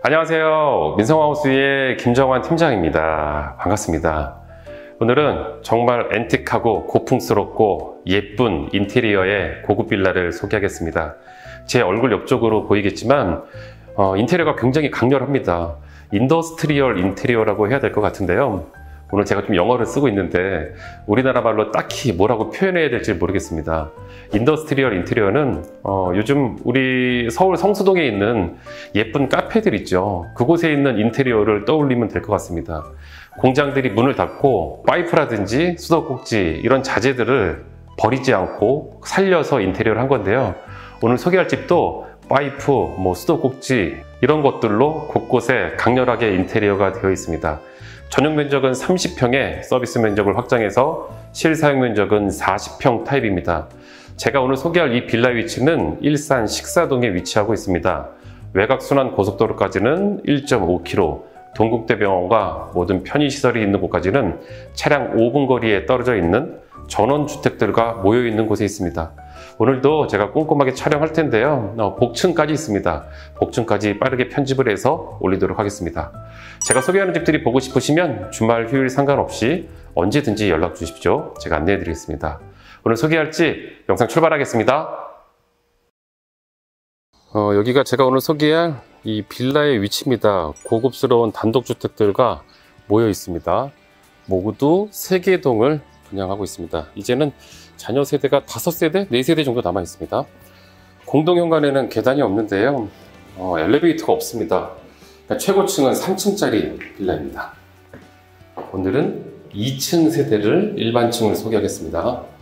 안녕하세요. 민성하우스의 김정환 팀장입니다. 반갑습니다. 오늘은 정말 antique하고 고풍스럽고 예쁜 인테리어의 고급 빌라를 소개하겠습니다. 제 얼굴 옆쪽으로 보이겠지만 어, 인테리어가 굉장히 강렬합니다. industrial 인테리어라고 해야 될 것 같은데요. 오늘 제가 좀 영어를 쓰고 있는데 우리나라 말로 딱히 뭐라고 표현해야 될지 모르겠습니다. industrial 인테리어는 어, 요즘 우리 서울 성수동에 있는 예쁜 카페들 있죠. 그곳에 있는 인테리어를 떠올리면 될 것 같습니다. 공장들이 문을 닫고 파이프라든지 수도꼭지 이런 자재들을 버리지 않고 살려서 인테리어를 한 건데요. 오늘 소개할 집도 파이프, 뭐 수도꼭지 이런 것들로 곳곳에 강렬하게 인테리어가 되어 있습니다. 전용 면적은 30평에 서비스 면적을 확장해서 실사용 면적은 40평 타입입니다. 제가 오늘 소개할 이 빌라 위치는 일산 식사동에 위치하고 있습니다. 외곽순환 고속도로까지는 1.5km, 동국대병원과 모든 편의시설이 있는 곳까지는 차량 5분 거리에 떨어져 있는 전원주택들과 모여 있는 곳에 있습니다. 오늘도 제가 꼼꼼하게 촬영할 텐데요. 어, 복층까지 있습니다. 복층까지 빠르게 편집을 해서 올리도록 하겠습니다. 제가 소개하는 집들이 보고 싶으시면 주말 휴일 상관없이 언제든지 연락 주십시오. 제가 안내해 드리겠습니다. 오늘 소개할 집 영상 출발하겠습니다. 어, 여기가 제가 오늘 소개할 이 빌라의 위치입니다. 고급스러운 단독주택들과 모여 있습니다. 모두 3개 동을 분양하고 있습니다. 이제는 자녀 세대가 5세대, 4세대 정도 남아 있습니다. 공동 현관에는 계단이 없는데요. 어, 엘리베이터가 없습니다. 그러니까 최고층은 3층짜리 빌라입니다. 오늘은 2층 세대를 일반층을 소개하겠습니다.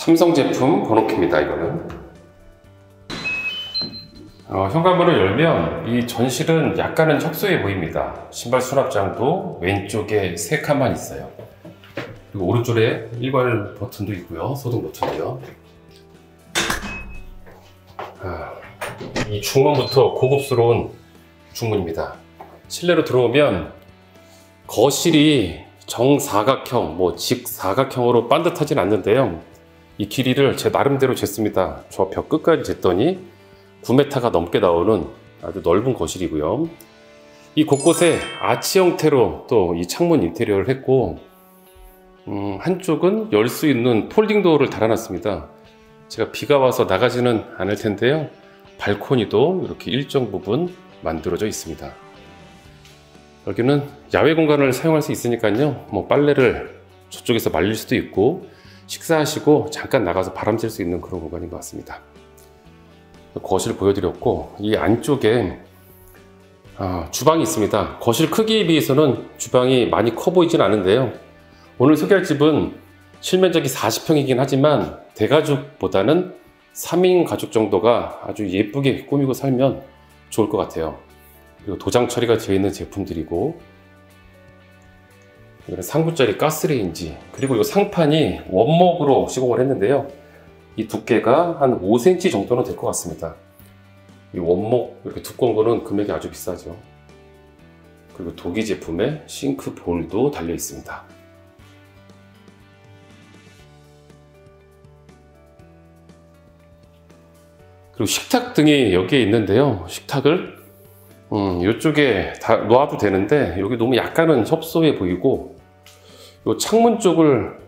삼성 제품 번호키입니다, 이거는. 어, 현관문을 열면 이 전실은 약간은 협소해 보입니다. 신발 수납장도 왼쪽에 세 칸만 있어요. 그리고 오른쪽에 일괄 버튼도 있고요. 소등 버튼도요. 아, 이 중문부터 고급스러운 중문입니다. 실내로 들어오면 거실이 정사각형, 뭐 직사각형으로 반듯하진 않는데요. 이 길이를 제 나름대로 쟀습니다. 저 벽 끝까지 쟀더니 9m가 넘게 나오는 아주 넓은 거실이고요. 이 곳곳에 아치 형태로 또 이 창문 인테리어를 했고 음, 한쪽은 열 수 있는 폴딩 도어를 달아놨습니다. 제가 비가 와서 나가지는 않을 텐데요. 발코니도 이렇게 일정 부분 만들어져 있습니다. 여기는 야외 공간을 사용할 수 있으니까요. 뭐 빨래를 저쪽에서 말릴 수도 있고 식사하시고 잠깐 나가서 바람 쐴 수 있는 그런 공간인 것 같습니다. 거실 보여드렸고 이 안쪽에 아, 주방이 있습니다. 거실 크기에 비해서는 주방이 많이 커 보이진 않은데요. 오늘 소개할 집은 실면적이 40평이긴 하지만 대가족보다는 3인 가족 정도가 아주 예쁘게 꾸미고 살면 좋을 것 같아요. 그리고 도장 처리가 되어 있는 제품들이고 이거는 상부짜리 가스레인지 그리고 이 상판이 원목으로 시공을 했는데요. 이 두께가 한 5cm 정도는 될 것 같습니다. 이 원목 이렇게 두꺼운 거는 금액이 아주 비싸죠. 그리고 독일 제품의 싱크 볼도 달려 있습니다. 그리고 식탁 등이 여기에 있는데요. 식탁을 음, 이쪽에 다 놓아도 되는데 여기 너무 약간은 협소해 보이고 이 창문 쪽을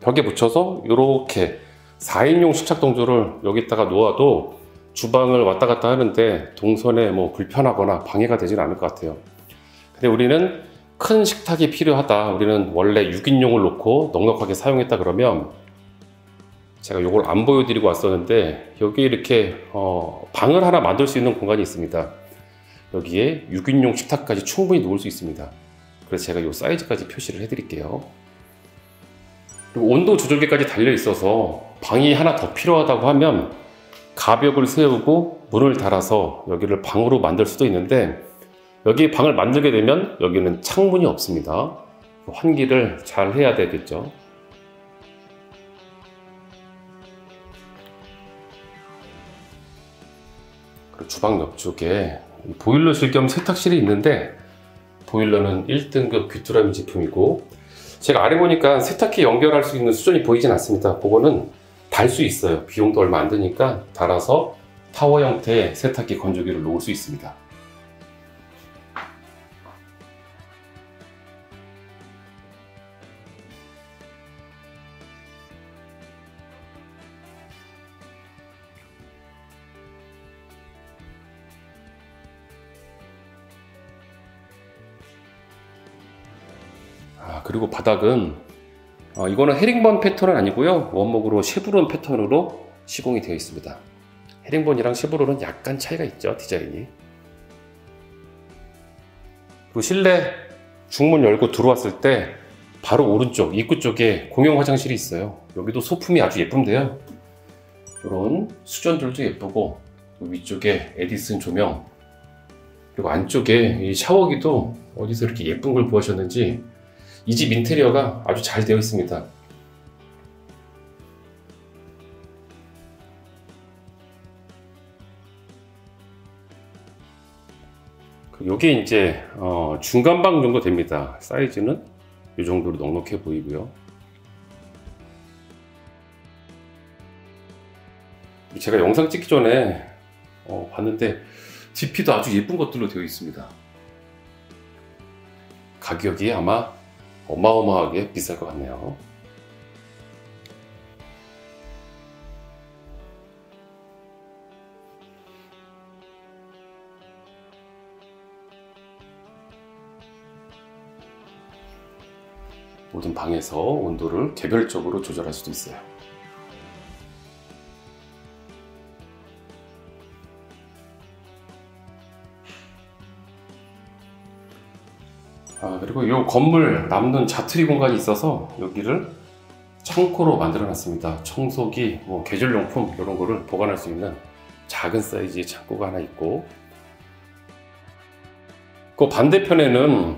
벽에 붙여서 이렇게 4인용 식탁 동조를 여기다가 놓아도 주방을 왔다 갔다 하는데 동선에 뭐 불편하거나 방해가 되진 않을 것 같아요. 근데 우리는 큰 식탁이 필요하다. 우리는 원래 6인용을 놓고 넉넉하게 사용했다 그러면 제가 이걸 안 보여드리고 왔었는데 여기 이렇게 어 방을 하나 만들 수 있는 공간이 있습니다. 여기에 6인용 식탁까지 충분히 놓을 수 있습니다. 그래서 제가 이 사이즈까지 표시를 해드릴게요. 그리고 온도 조절기까지 달려 있어서 방이 하나 더 필요하다고 하면 가벽을 세우고 문을 달아서 여기를 방으로 만들 수도 있는데 여기 방을 만들게 되면 여기는 창문이 없습니다. 환기를 잘 해야 되겠죠. 주방 옆쪽에 보일러실 겸 세탁실이 있는데 보일러는 1등급 귀뚜라미 제품이고 제가 아래 보니까 세탁기 연결할 수 있는 수준이 보이진 않습니다. 그거는 달 수 있어요. 비용도 얼마 안 드니까 달아서 타워 형태의 세탁기 건조기를 놓을 수 있습니다. 아, 그리고 바닥은 어, 이거는 헤링본 패턴은 아니고요. 원목으로 쉐브론 패턴으로 시공이 되어 있습니다. 헤링본이랑 쉐브론은 약간 차이가 있죠. 디자인이. 그리고 실내 중문 열고 들어왔을 때 바로 오른쪽 입구 쪽에 공용 화장실이 있어요. 여기도 소품이 아주 예쁜데요. 이런 수전들도 예쁘고 위쪽에 에디슨 조명 그리고 안쪽에 이 샤워기도 어디서 이렇게 예쁜 걸 구하셨는지 이 집 인테리어가 아주 잘 되어 있습니다. 이게 이제 어, 중간방 정도 됩니다. 사이즈는 이 정도로 넉넉해 보이고요. 제가 영상 찍기 전에 어, 봤는데 DP도 아주 예쁜 것들로 되어 있습니다. 가격이 아마 어마어마하게 비쌀 것 같네요. 모든 방에서 온도를 개별적으로 조절할 수도 있어요. 아, 그리고 이 건물 남는 자투리 공간이 있어서 여기를 창고로 만들어 놨습니다. 청소기, 뭐 계절용품 이런 거를 보관할 수 있는 작은 사이즈의 창고가 하나 있고 그 반대편에는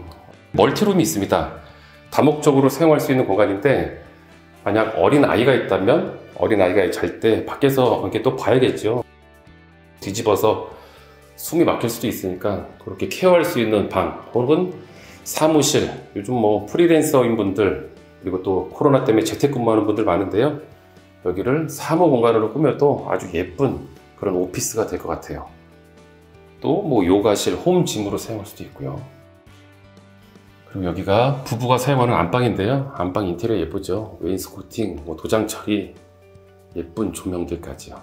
멀티룸이 있습니다. 다목적으로 사용할 수 있는 공간인데 만약 어린 아이가 있다면 어린 아이가 잘 때 밖에서 이렇게 또 봐야겠죠. 뒤집어서 숨이 막힐 수도 있으니까 그렇게 케어할 수 있는 방 혹은 사무실 요즘 뭐 프리랜서인 분들 그리고 또 코로나 때문에 재택근무하는 분들 많은데요. 여기를 사무 공간으로 꾸며도 아주 예쁜 그런 오피스가 될 것 같아요. 또 뭐 요가실, 홈짐으로 사용할 수도 있고요. 그리고 여기가 부부가 사용하는 안방인데요. 안방 인테리어 예쁘죠? 웨인스코팅, 뭐 도장 처리, 예쁜 조명들까지요.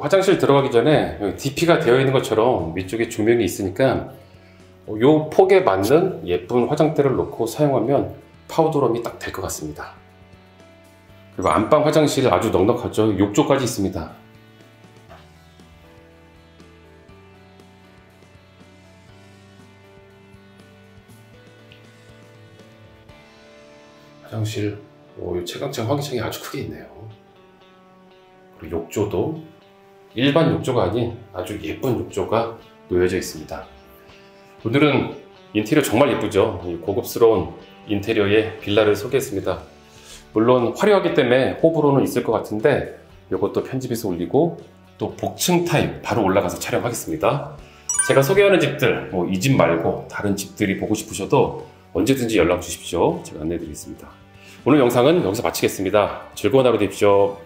화장실 들어가기 전에 DP가 되어 있는 것처럼 위쪽에 조명이 있으니까 이 폭에 맞는 예쁜 화장대를 놓고 사용하면 파우더럼이 딱 될 것 같습니다. 그리고 안방 화장실 아주 넉넉하죠. 욕조까지 있습니다. 화장실, 오, 채광창 환기창이 아주 크게 있네요. 그리고 욕조도 일반 욕조가 아닌 아주 예쁜 욕조가 놓여져 있습니다. 오늘은 인테리어 정말 예쁘죠? 고급스러운 인테리어의 빌라를 소개했습니다. 물론 화려하기 때문에 호불호는 있을 것 같은데 이것도 편집해서 올리고 또 복층 타입 바로 올라가서 촬영하겠습니다. 제가 소개하는 집들 뭐 이 집 말고 다른 집들이 보고 싶으셔도 언제든지 연락 주십시오. 제가 안내해 드리겠습니다. 오늘 영상은 여기서 마치겠습니다. 즐거운 하루 되십시오.